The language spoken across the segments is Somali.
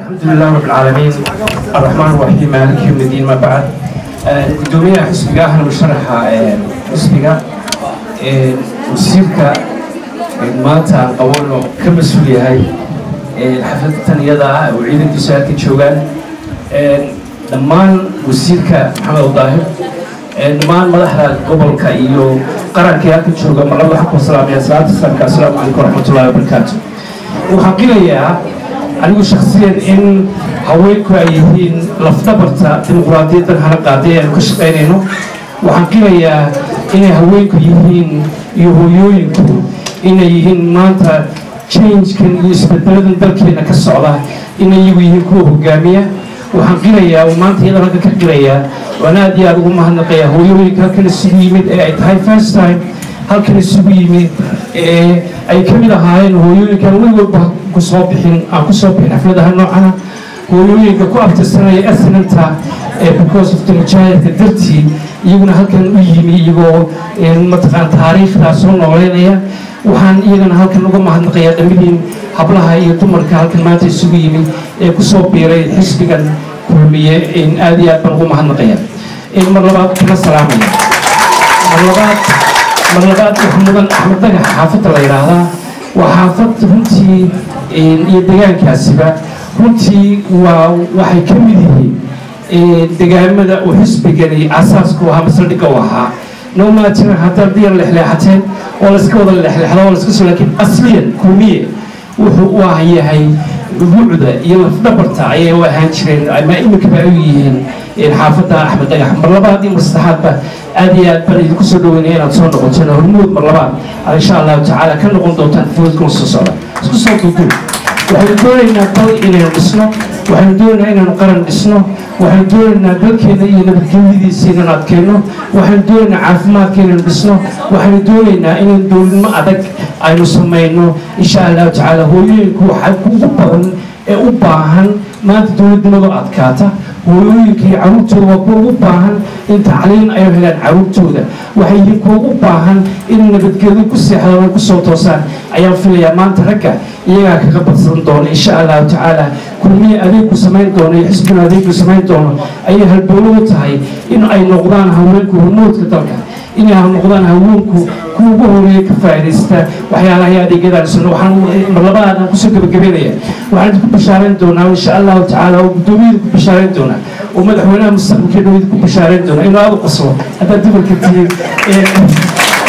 الحمد لله رب العالمين الرحمن الرحيم مالك يوم الدين ما بعد gudoomiyaha xisbiga ahna musharaxa xisbiga wasiirka maanta aan qabanno ka mas-uul yahay xafladda taniyada ah oo ciidankiisu halka joogaan dhammaan wasiirka maxamed odaahir dhammaan madaxda gobolka iyo qarankii halka jooga marlaba waxaan ku salaamaya salaata salaamka assalaamu calaykum waraxmatullahi wabarakaatu waxaan qilayaa anigu shaksiyan in haweenku ay yihiin lafdabarta dimuqraadiyaddan hana qaaday aanu ka shaqaynayno waxaan qilayaa inay haweenku yihiin iyo hooyooyinku inay yihiin maanta changekan iyo isbedeladan dalkeena ka socda inay iyagu yihiin kuwa hogaamiya. Waxaan qilayaa oo maanta iyadan halka ka qilayaa waan aad iyo aad ugu mahadnaqayaa hooyooyinka halkan isugu yimid ee ay tahay first time halkan isugu yimid ay ka mid ahaayeen hooyooyinkan weligoodba ku soo bixin aan ku soo bixin xafladaha noocana hooyooyinka ku abtirsanaya asnanta ee because of the mujaahidka dartii iyaguna halkan u yimi iyagoo mataqaan taariikhdaa soo nooleynaya. Waxaan iyagana halkan uga mahadnaqayaa dhammidiin hablaha iyo dumarka halkan maanta isugu yimi ee ku soo biiray xisbigan kulmiye. Aad iyo aad baan ugu mahadnaqaya mar labaad kana salaamaya. Mar labaad wax mudan axmed dagax xaafadda la yidhaahdaa waa xaafad runtii iyo degaankaasiba runtii waa waxay ka mid yihiin degaamada uu xisbigani asaaska u ahaa masaldhigga u ahaa nomaatina haddaad diyar lexleexateen oo layska wada lexleexdo oo layska soo laakiin asliyan kumiye wuxuu u ah yahay buucda iyo lafdhabarta ayay u ahaan jireen ama iminkaba u yihiin xaafadda axmed dagax mar labaad iyo mar saddexaadba aad iyo aad baan idinku soo dhaweynaya inaad soo noqoteen hormuud mar aad insha allahu tacaala ka noqon doontaan foodkuna soo socda. Isku soo duuduub waxaynu doonaynaa dal inaynu dhisno. Waxaynu doonaynaa inaynu qaran dhisno. Waxaynu doonaynaa dalkeena iyo nabadgelyadiisa inaynu adkeenno waxaynu doonaynaa caafimaadka inaynu dhisno. Waxaynu doonaynaa inaynu dowladnimo adag aynu samayno. Insha allahu tacaala hooyooyinku waxaa ugu badan ee u baahan maanta dowladnimadu adkaata. Hooyooyinka iyo caruurtooda waa kuwa ugu baahan in tacliin ay helaan caruurtooda. Waxay kuwa ugu baahan in nabadgelyo ku seexdaan ku soo toosaan. Ayaan filayaa maanta ragga iyagaa kaga badsan doona insha allahu tacaala kulmiye adeegku samayn doono iyo xisbina adeegku samayn doono. Ayay halbowlo u tahay in ay noqdaan haweenku hormoodka dalka inay noqdaan haweenku kuwa ugu horreeya ka faa'iidaysta waxyaalaha adeegyadaan isno waxaan marlabaadaan ku soo gebagabeynaya. Waxaan idinku bashaarayn doonaa insha allahu tacaala oo guddoomiyada ku bashaarayn doonaa oo madaxweynaha mustaqbalkeena idin ku bashaarayn doonaa inuu aada u qasbo haddaad dumarka tihiin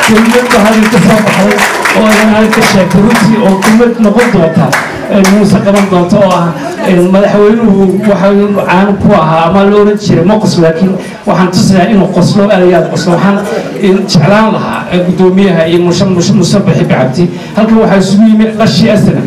kelmad hadal ka soo baxday oo adan aad ka sheegtay runtii oo kelmad noqon doonta muuse qaban doonta oo ah madaxweynuhu waxa caan ku ahaa ama la oran jiray ma qoslo laakiin waxaan tusayaa inuu qoslo aad iyo aad qoslo. Waxaan jeclaan lahaa guddoomiyaha iyo musabaxi bacabti halkan waxaa isugu yimi qashi asana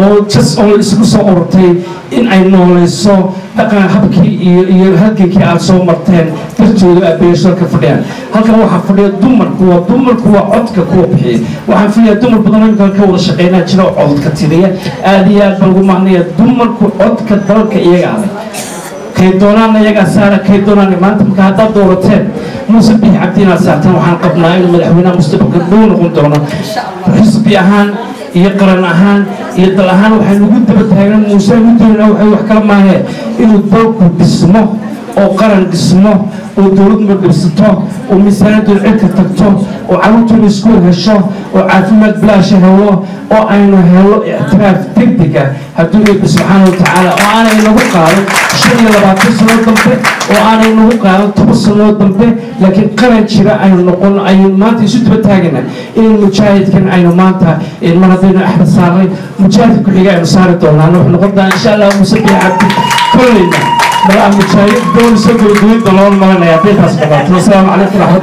oo jas oo isugu soo ururtay in ay noolayso dhaqan habkii iyo iyo halgankii aad soo marteen dartooda aad beeshalka fadhiyaan halkan waxaa fadhiya dumarku waa dumarku waa codka kuwa bixiya waxaan filayaa dumar badan inkan ka wada shaqeynaa jira oo codka tiriya. Aad iyo aad baan ugu mahnaya dumarku codka dalka iyaga adag kay doonaana iyagaa saara kay doonaana maanta marka haddaad doorateen muuse bixi cabdi inaad saartaan waxaan qabnaa inuu madaxweynaha mustaqbalka dhow noqon doono xisbi ahaan iyo qaran ahaan iyo dal ahaan waxaynu ugu daba taagan muuse doonaa waxay wax kala maahee inuu dalku dhismo oo qaran dhismo oo dowladnimo dhibsato oo miisaanadooda cirka tagto oo caruurtooda iskuul hesho oo caafimaad bilaasha helo oo aynu helo ictiraaf degdega hadduu eebbi subxaana wa tacaala oo aanay nagu qaadan shan iyo labaatan sano dambe oo aanay nagu qaadan toban sanoo dambe laakiin qaran jira aynu noqon aynu maanta isu daba taagana in mujaahidkan aynu maanta mar haddaynu axmed saarnay mujaahidka ku-xiga aynu saari doonaan wuxuu noqon doonaa insha allah muuse cabdi kolleyna مرحبا متشاهد دون شكر جديد دولار مرحبا يا بيت أصبحت والسلام عليكم ورحمة